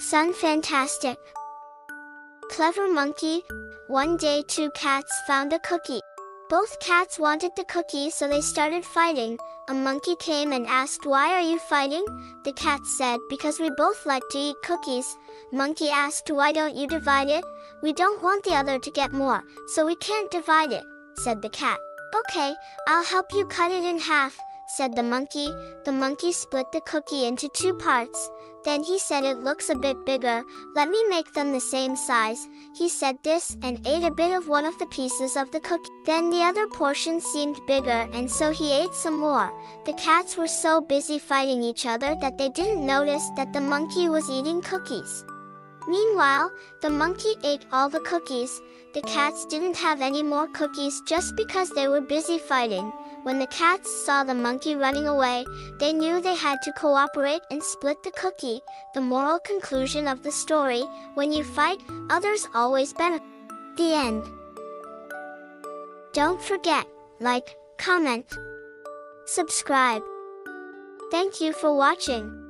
Sun Fantastic. Clever Monkey. One day two cats found a cookie. Both cats wanted the cookie so they started fighting. A monkey came and asked why are you fighting? The cat said because we both like to eat cookies. Monkey asked why don't you divide it? We don't want the other to get more, so we can't divide it, said the cat. Okay, I'll help you cut it in half, said the monkey. The monkey split the cookie into two parts. Then he said it looks a bit bigger, let me make them the same size. He said this and ate a bit of one of the pieces of the cookie. Then the other portion seemed bigger and so he ate some more. The cats were so busy fighting each other that they didn't notice that the monkey was eating cookies. Meanwhile, the monkey ate all the cookies. The cats didn't have any more cookies just because they were busy fighting. When the cats saw the monkey running away, they knew they had to cooperate and split the cookie. The moral conclusion of the story, when you fight, others always benefit. The end. Don't forget, like, comment, subscribe. Thank you for watching.